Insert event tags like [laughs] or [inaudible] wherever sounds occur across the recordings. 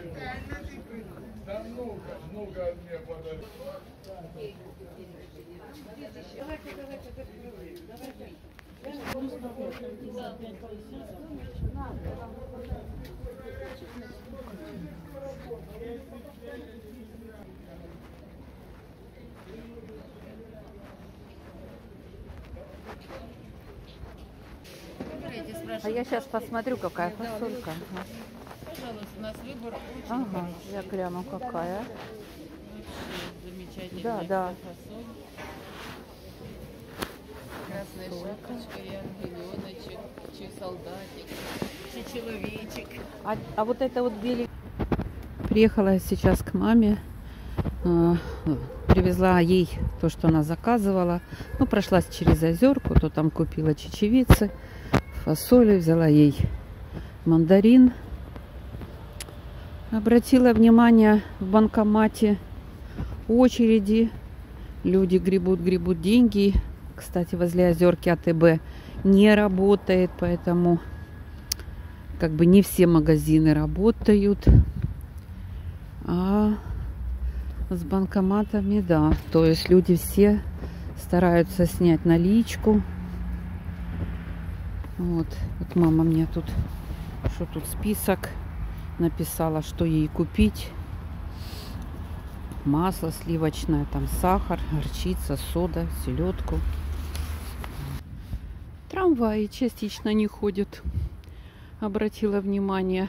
Мне подарил. Смотрите, А я сейчас посмотрю, какая фасолька. Пожалуйста, у нас выбор очень Ага, хороший. я гляну, какая. Вообще замечательная Да, да. фасоль. Красная шапочка, ангеленочек, чи-солдатик, чи-человечек. А, а вот это вот белик. Приехала сейчас к маме. э, Привезла ей то, что она заказывала. Ну, прошлась через озерку, то там купила чечевицы, фасоли, взяла ей мандарин. Обратила внимание в банкомате очереди. Люди гребут, гребут деньги. Кстати, возле озерки АТБ не работает, поэтому как бы не все магазины работают. А с банкоматами, да. То есть люди все стараются снять наличку. Вот, вот мама мне тут, что тут список написала, что ей купить. Масло сливочное, там сахар, горчица, сода, селедку. Трамваи частично не ходят. Обратила внимание.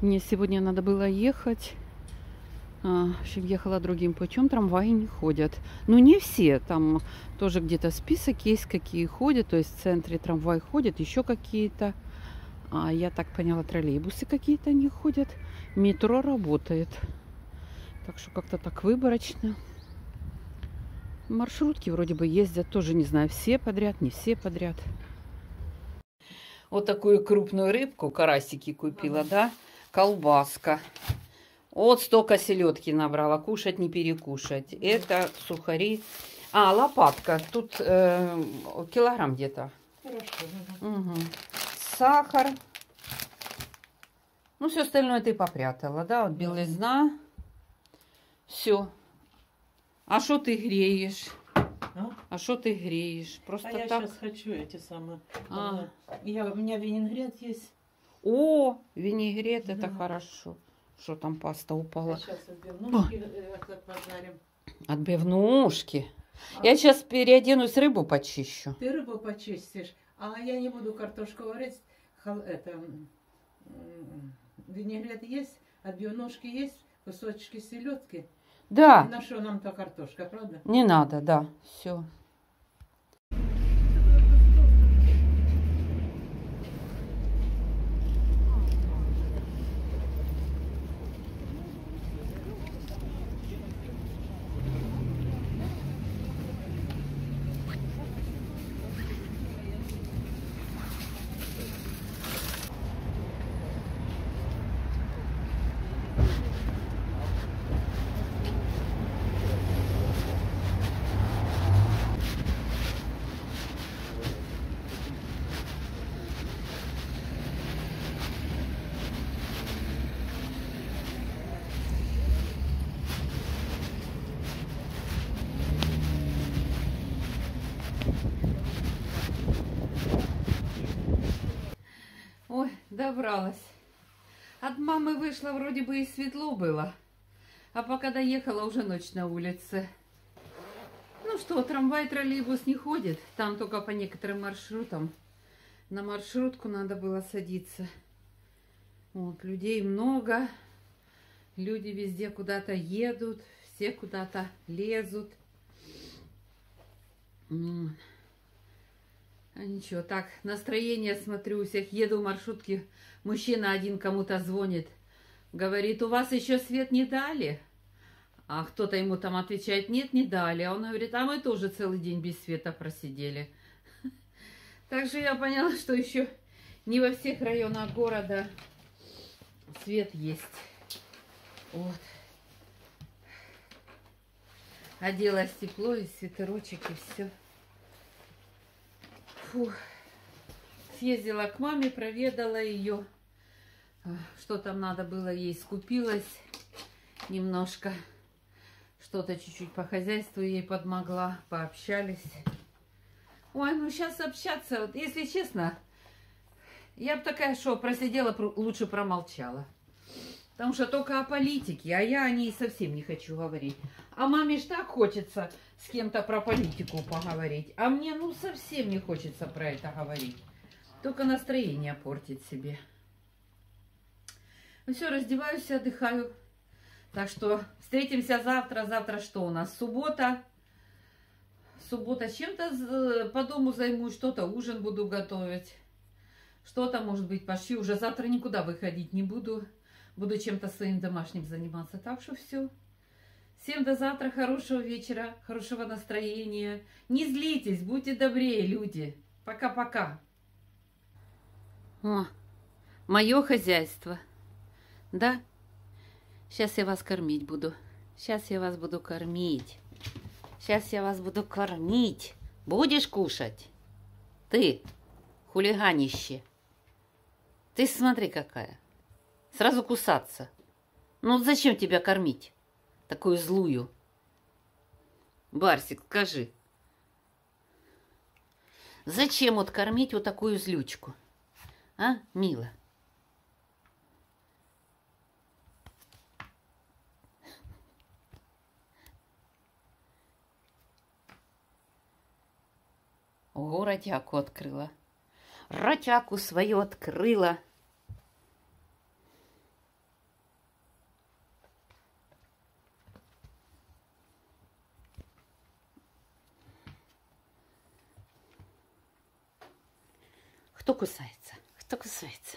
Мне сегодня надо было ехать. А, в общем, ехала другим путем, трамваи не ходят. Ну, не все, там тоже где-то список есть, какие ходят. То есть в центре трамвай ходит, еще какие-то. А я так поняла, троллейбусы какие-то не ходят. Метро работает. Так что как-то так выборочно. Маршрутки вроде бы ездят, тоже не знаю, все подряд, не все подряд. Вот такую крупную рыбку, карасики купила, да? Колбаска. Вот столько селедки набрала, кушать не перекушать. Это сухари. А, лопатка. Тут э, килограмм где-то. Мгм. Сахар. Ну, все остальное ты попрятала, да? Вот белизна. Все. А что ты греешь? А? А что ты греешь? Просто А я так. сейчас хочу эти самые. А. э, Я, у меня винегрет есть. О, винегрет, это Да. хорошо. Что там паста упала? сейчас отбивнушки э, это пожарим. Отбивнушки. А. Я сейчас переоденусь, рыбу почищу. Ты рыбу почистишь, а я не буду картошку варить. Это, винегрет есть, отбивнушки есть, кусочки селедки. Да, На что нам то картошка, правда? не надо, да, все. Ой, добралась. От мамы вышла, вроде бы и светло было. А пока доехала, уже ночь на улице. Ну что, трамвай, троллейбус не ходит. Там только по некоторым маршрутам. На маршрутку надо было садиться. Вот, людей много. Люди везде куда-то едут. Все куда-то лезут. М. А ничего, так, настроение смотрю у всех. Еду в маршрутке, мужчина один кому-то звонит. Говорит, у вас еще свет не дали? А кто-то ему там отвечает, нет, не дали. А он говорит, а мы тоже целый день без света просидели. [laughs] Так что я поняла, что еще не во всех районах города свет есть. Вот. Оделась тепло и свитерочек и все. Фух. Съездила к маме, проведала ее. А, Что там надо было ей, скупилась. Немножко что-то чуть-чуть по хозяйству ей подмогла, пообщались. Ой, ну сейчас общаться, вот, если честно, я бы такая, что просидела, про- лучше промолчала. Потому что только о политике, а я о ней совсем не хочу говорить. А маме ж так хочется с кем-то про политику поговорить. А мне ну совсем не хочется про это говорить. Только настроение портить себе. Ну все, раздеваюсь отдыхаю. Так что встретимся завтра. Завтра что у нас? Суббота. Суббота чем-то по дому займусь, что-то ужин буду готовить. Что-то, может быть, пошью. Уже завтра никуда выходить не буду. Буду чем-то своим домашним заниматься. Так что все. Всем до завтра, хорошего вечера, хорошего настроения. Не злитесь, будьте добрее, люди. Пока-пока. О, мое хозяйство. Да? Сейчас я вас кормить буду. Сейчас я вас буду кормить. Сейчас я вас буду кормить. Будешь кушать? Ты, хулиганище. Ты смотри какая. Сразу кусаться. Ну зачем тебя кормить? Такую злую. Барсик, скажи. Зачем вот кормить вот такую злючку? А, мила? Ого, ротяку открыла. Ротяку свою открыла. Кто кусается? Кто кусается?